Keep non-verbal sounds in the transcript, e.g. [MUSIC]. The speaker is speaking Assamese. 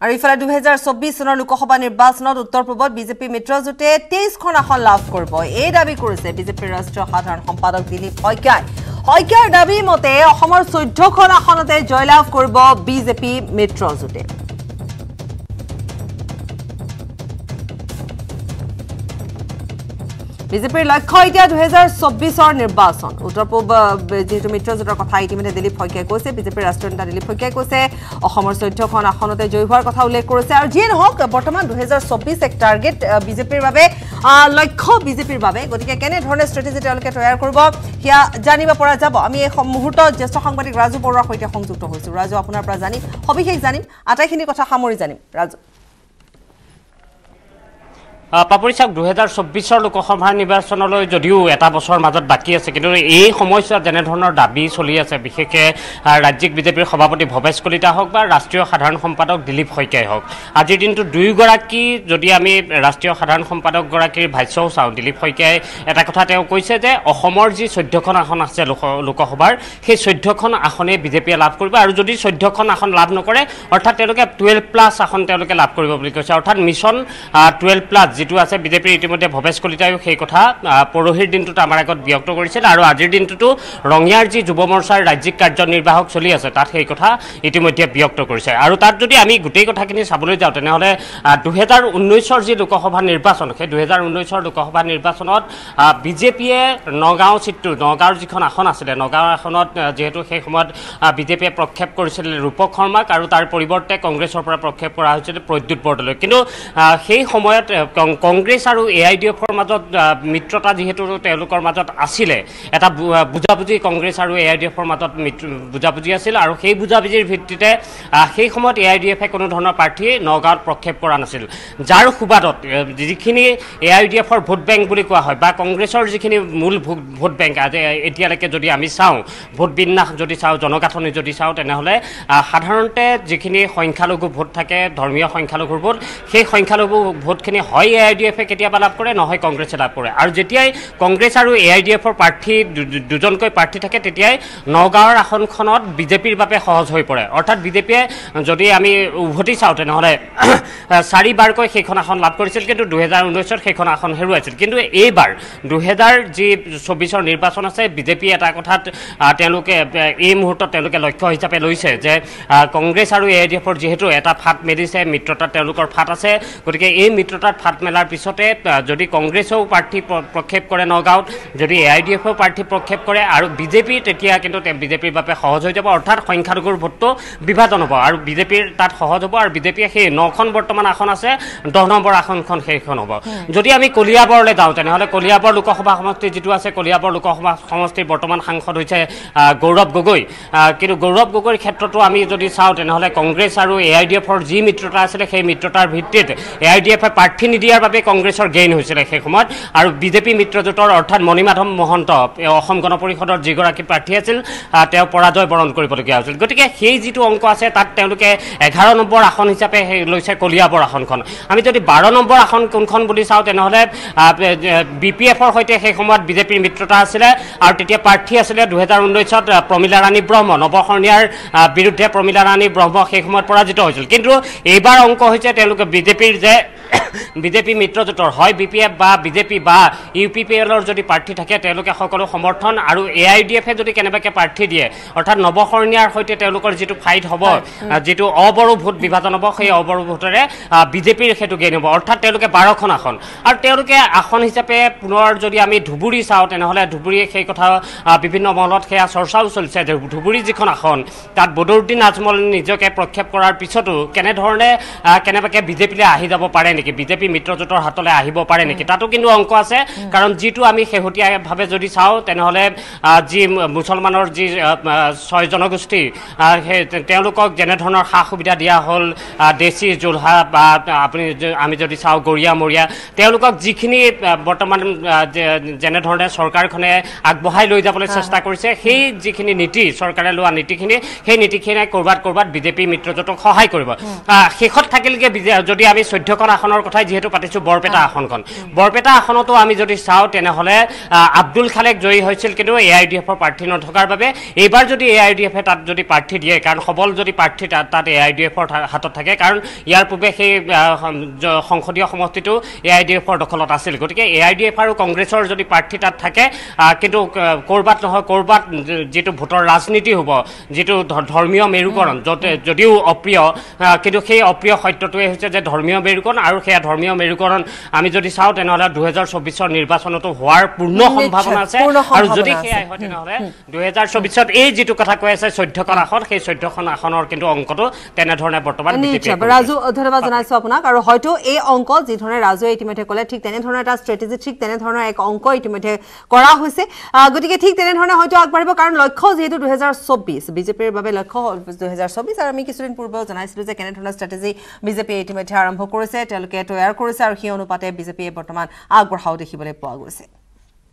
আৰু ইফালে দুহেজাৰ চৌব্বিছ চনৰ লোকসভা নিৰ্বাচনত উত্তৰ পূবত বিজেপি মিত্ৰজোঁটে তেইছখন আসন লাভ কৰিব। এই দাবী কৰিছে বিজেপিৰ ৰাষ্ট্ৰীয় সাধাৰণ সম্পাদক দিলীপ শইকীয়াই। শইকীয়াৰ দাবী মতে অসমৰ চৈধ্যখন আসনতে জয়লাভ কৰিব বিজেপি মিত্ৰজোঁটে বিজেপিৰ লক্ষ্য এতিয়া দুহেজাৰ চৌব্বিছৰ নিৰ্বাচন। উত্তৰ পূব যিহেতু মিত্ৰজোঁটৰ কথা ইতিমধ্যে দিলীপ শইকীয়াই কৈছে বিজেপিৰ ৰাষ্ট্ৰীয় নেতা দিলীপ শইকীয়াই কৈছে অসমৰ চৈধ্যখন আসনতে জয়ী হোৱাৰ কথা উল্লেখ কৰিছে। আৰু যিয়ে নহওক বৰ্তমান দুহেজাৰ চৌব্বিছ এক টাৰ্গেট বিজেপিৰ বাবে লক্ষ্য বিজেপিৰ বাবে। গতিকে কেনেধৰণে ষ্ট্ৰেটেজি তেওঁলোকে তৈয়াৰ কৰিব সেয়া জানিব পৰা যাব। আমি এই মুহূৰ্তত জ্যেষ্ঠ সাংবাদিক ৰাজু বৰুৱাৰ সৈতে সংযুক্ত হৈছোঁ। ৰাজু আপোনাৰ পৰা জানিম। সবিশেষ জানিম। আটাইখিনি কথা সামৰি জানিম। ৰাজু। পাপৰি চাওক দুহেজাৰ চৌব্বিছৰ লোকসভা নিৰ্বাচনলৈ যদিও এটা বছৰ মাজত বাকী আছে কিন্তু এই সময়ছোৱাত যেনেধৰণৰ দাবী চলি আছে বিশেষকৈ ৰাজ্যিক বিজেপিৰ সভাপতি ভৱেশ কলিতা হওক বা ৰাষ্ট্ৰীয় সাধাৰণ সম্পাদক দিলীপ শইকীয়াই হওক। আজিৰ দিনটোত দুয়োগৰাকী যদি আমি ৰাষ্ট্ৰীয় সাধাৰণ সম্পাদকগৰাকীৰ ভাষ্যও চাওঁ দিলীপ শইকীয়াই এটা কথা তেওঁ কৈছে যে অসমৰ যি চৈধ্যখন আসন আছে লোক লোকসভাৰ সেই চৈধ্যখন আসনেই বিজেপিয়ে লাভ কৰিব আৰু যদি চৈধ্যখন আসন লাভ নকৰে অৰ্থাৎ তেওঁলোকে টুৱেল্ভ প্লাছ আসন তেওঁলোকে লাভ কৰিব বুলি কৈছে। অৰ্থাৎ মিছন টুৱেল্ভ প্লাছ যিটো আছে বিজেপিৰ ইতিমধ্যে ভৱেশ কলিতায়ো সেই কথা পৰহিৰ দিনটোত আমাৰ আগত ব্যক্ত কৰিছিল আৰু আজিৰ দিনটোতো ৰঙিয়াৰ যি যুৱ মৰ্চাৰ ৰাজ্যিক কাৰ্যনিৰ্বাহক চলি আছে তাত সেই কথা ইতিমধ্যে ব্যক্ত কৰিছে। আৰু তাত যদি আমি গোটেই কথাখিনি চাবলৈ যাওঁ তেনেহ'লে দুহেজাৰ ঊনৈছৰ যি লোকসভা নিৰ্বাচন সেই দুহেজাৰ ঊনৈছৰ লোকসভা নিৰ্বাচনত বিজেপিয়ে নগাঁও চিটটো নগাঁৱৰ যিখন আসন আছিলে নগাঁও আসনত যিহেতু সেই সময়ত বিজেপিয়ে প্ৰক্ষেপ কৰিছিল ৰূপক শৰ্মাক আৰু তাৰ পৰিৱৰ্তে কংগ্ৰেছৰ পৰা প্ৰক্ষেপ কৰা হৈছিল প্ৰদ্যুৎ বৰদলৈ। কিন্তু সেই সময়ত কংগ্ৰেছ আৰু এ আই ডি এফৰ মাজত মিত্ৰতা যিহেতু তেওঁলোকৰ মাজত আছিলে এটা বুজাবুজি কংগ্ৰেছ আৰু এ আই ডি এফৰ মাজত বুজাবুজি আছিল আৰু সেই বুজাবুজিৰ ভিত্তিতে সেই সময়ত এ আই ডি এফে কোনো ধৰণৰ প্ৰাৰ্থী নগাঁৱত প্ৰক্ষেপ কৰা নাছিল। যাৰ সুবাদত যিখিনি এ আই ডি এফৰ ভোট বেংক বুলি কোৱা হয় বা কংগ্ৰেছৰ যিখিনি মূল ভোট বেংক এতিয়ালৈকে যদি আমি চাওঁ ভোট বিন্যাস যদি চাওঁ জনগাঁথনি যদি চাওঁ তেনেহ'লে সাধাৰণতে যিখিনি সংখ্যালঘু ভোট থাকে ধৰ্মীয় সংখ্যালঘুৰ ভোট সেই সংখ্যালঘু ভোটখিনি হয় এ আই ডি এফে কেতিয়াবা লাভ কৰে নহয় কংগ্ৰেছে লাভ কৰে। আৰু যেতিয়াই কংগ্ৰেছ আৰু এ আই ডি এফৰ প্ৰাৰ্থী দুজনকৈ প্ৰাৰ্থী থাকে তেতিয়াই নগাঁৱৰ আসনখনত বিজেপিৰ বাবে সহজ হৈ পৰে। অৰ্থাৎ বিজেপিয়ে যদি আমি উভতি চাওঁ তেনেহ'লে [CLEARS THROAT] চাৰিবাৰকৈ সেইখন আসন লাভ কৰিছিল কিন্তু দুহেজাৰ ঊনৈছত সেইখন আসন হেৰুৱাইছিল। কিন্তু এইবাৰ দুহেজাৰ যি চৌবিছৰ নিৰ্বাচন আছে বিজেপিয়ে এটা কথাত তেওঁলোকে এই মুহূৰ্তত তেওঁলোকে লক্ষ্য হিচাপে লৈছে যে কংগ্ৰেছ আৰু এ আই ডি এফৰ যিহেতু এটা ফাট মেলিছে মিত্ৰতাত তেওঁলোকৰ ফাট আছে গতিকে এই মিত্ৰতাত ফাট মেলাৰ পিছতে যদি কংগ্ৰেছেও প্ৰাৰ্থী প্ৰ- প্ৰক্ষেপ কৰে নগাঁৱত যদি এ আই ডি এফেও প্ৰাৰ্থী প্ৰক্ষেপ কৰে আৰু বিজেপি তেতিয়া কিন্তু বিজেপিৰ বাবে সহজ হৈ যাব। অৰ্থাৎ সংখ্যালঘুৰ ভোটটো বিভাজন হ'ব। আৰু বিজেপিৰ তাত সহজ হ'ব আৰু বিজেপিয়ে সেই নখন বৰ্তমান আসন আছে দহ নম্বৰ আসনখন সেইখন হ'ব। যদি আমি কলিয়াবৰলৈ যাওঁ তেনেহ'লে কলিয়াবৰ লোকসভা সমষ্টি যিটো আছে কলিয়াবৰ লোকসভা সমষ্টিৰ বৰ্তমান সাংসদ হৈছে গৌৰৱ গগৈ। কিন্তু গৌৰৱ গগৈৰ ক্ষেত্ৰতো আমি যদি চাওঁ তেনেহ'লে কংগ্ৰেছ আৰু এ আই ডি এফৰ যি মিত্ৰতা আছিলে সেই মিত্ৰতাৰ ভিত্তিত এ আই ডি এফে প্ৰাৰ্থী নিদিয়াৰ বাবে কংগ্ৰেছৰ গেইন হৈছিলে সেই সময়ত। আৰু বিজেপি মিত্ৰজোঁটৰ অৰ্থাৎ মণিমাধৱ মহন্ত অসম গণ পৰিষদৰ যিগৰাকী প্ৰাৰ্থী আছিল তেওঁ পৰাজয় বৰণ কৰিবলগীয়া হৈছিল। গতিকে সেই যিটো অংক আছে তাত তেওঁলোকে এঘাৰ নম্বৰ আসন হিচাপে লৈছে কলিয়াবৰ আসনখন। আমি যদি বাৰ নম্বৰ আসন কোনখন বুলি চাওঁ তেনেহ'লে বি পি এফৰ সৈতে সেই সময়ত বিজেপিৰ মিত্ৰতা আছিলে আৰু তেতিয়া প্ৰাৰ্থী আছিলে দুহেজাৰ ঊনৈছত প্ৰমীলা ৰাণী ব্ৰহ্ম। নৱশৰণীয়াৰ আহ, বিৰুদ্ধে প্ৰমীলা ৰাণী ব্ৰহ্ম সেই সময়ত পৰাজিত হৈছিল। কিন্তু এইবাৰ অংক হৈছে তেওঁলোকে বিজেপিৰ যে বিজেপি মিত্ৰজোঁটৰ হয় বি পি এফ বা বিজেপি বা ইউ পি পি এলৰ যদি প্ৰাৰ্থী থাকে তেওঁলোকে সকলো সমৰ্থন আৰু এ আই ডি এফে যদি কেনেবাকৈ প্ৰাৰ্থী দিয়ে অৰ্থাৎ নৱশৰণীয়াৰ সৈতে তেওঁলোকৰ যিটো ফাইট হ'ব যিটো অবড়ো ভোট বিভাজন হ'ব সেই অবড়ো ভোটেৰে বিজেপিৰ সেইটো গেইন হ'ব। অৰ্থাৎ তেওঁলোকে বাৰখন আসন। আৰু তেওঁলোকে আসন হিচাপে পুনৰ যদি আমি ধুবুৰী চাওঁ তেনেহ'লে ধুবুৰীয়ে সেই কথা বিভিন্ন মহলত সেয়া চৰ্চাও চলিছে যে ধুবুৰী যিখন আসন তাত বদৰুদ্দিন আজমল নিজকে প্ৰক্ষেপ কৰাৰ পিছতো কেনেধৰণে কেনেবাকৈ বিজেপিলৈ আহি যাব পাৰে নেকি? বিজেপি মিত্ৰজোঁটৰ হাতলৈ আহিব পাৰে নেকি? তাতো কিন্তু অংক আছে। কাৰণ যিটো আমি শেহতীয়াভাৱে যদি চাওঁ তেনেহ'লে যি মুছলমানৰ যি ছয় জনগোষ্ঠী সেই তেওঁলোকক যেনেধৰণৰ সা সুবিধা দিয়া হ'ল দেশী জোলহা বা আপুনি আমি যদি চাওঁ গৰীয়া মৰীয়া তেওঁলোকক যিখিনি বৰ্তমান যেনেধৰণে চৰকাৰখনে আগবঢ়াই লৈ যাবলৈ চেষ্টা কৰিছে সেই যিখিনি নীতি চৰকাৰে লোৱা নীতিখিনি সেই নীতিখিনিয়ে ক'ৰবাত ক'ৰবাত বিজেপি মিত্ৰজোঁটক সহায় কৰিব। শেষত থাকিলগৈ যদি আমি চৈধ্যখন আসনৰ কথাই যিহেতু পাতিছোঁ বৰপেটা আসনখন। বৰপেটা আসনতো আমি যদি চাওঁ তেনেহ'লে আব্দুল খালেক জয়ী হৈছিল কিন্তু এ আই ডি এফৰ প্ৰাৰ্থী নথকাৰ বাবে। এইবাৰ যদি এ আই ডি এফে তাত যদি প্ৰাৰ্থী দিয়ে কাৰণ সবল যদি প্ৰাৰ্থী তাত তাত এ আই ডি এফৰ হাতত থাকে কাৰণ ইয়াৰ পূৰ্বে সেই সংসদীয় সমষ্টিটো এ আই ডি এফৰ দখলত আছিল। গতিকে এ আই ডি এফ আৰু কংগ্ৰেছৰ যদি প্ৰাৰ্থী তাত থাকে কিন্তু ক'ৰবাত নহয় ক'ৰবাত যিটো ভোটৰ ৰাজনীতি হ'ব যিটো ধৰ্মীয় মেৰুকৰণ য'ত যদিও অপ্ৰিয় কিন্তু সেই অপ্ৰিয় সত্যটোৱে হৈছে যে ধৰ্মীয় মেৰুকৰণ আৰু সেয়া ধৰ্মীয় মেৰুকৰণ আমি যদি চাওঁ তেনেহ'লে দুহেজাৰ চৌবিছৰ নিৰ্বাচনতো হোৱাৰ পূৰ্ণ সম্ভাৱনা আছে। আৰু যদি সেয়াই। হয় তেনেহ'লে দুহেজাৰ চৌবিছত এই যিটো কথা কৈ আছে চৈধ্যখন আসন সেই চৈধ্যখন আসনৰ কিন্তু অংকটো তেনেধৰণে বৰ্তমান ৰাজু ধন্যবাদ জনাইছো আপোনাক। আৰু হয়তো এই অংক যি ধৰণে ৰাজুৱে ইতিমধ্যে ক'লে ঠিক তেনেধৰণৰ এটা ষ্ট্ৰেটেজি ঠিক তেনেধৰণৰ এক অংক ইতিমধ্যে কৰা হৈছে। গতিকে ঠিক তেনেধৰণে হয়তো আগবাঢ়িব কাৰণ লক্ষ্য যিহেতু দুহেজাৰ চৌব্বিছ বিজেপিৰ বাবে লক্ষ্য হ'ল দুহেজাৰ চৌব্বিছ আৰু আমি কিছুদিন পূৰ্বেও জনাইছিলোঁ যে কেনেধৰণৰ ষ্ট্ৰেটেজি বিজেপিয়ে ইতিমধ্যে আৰম্ভ কৰিছে। তেওঁলোকে তৈয়াৰ কৰিছে আৰু সেই অনুপাতে বিজেপিয়ে বৰ্তমান আগবঢ়াও দেখিবলৈ পোৱা গৈছে।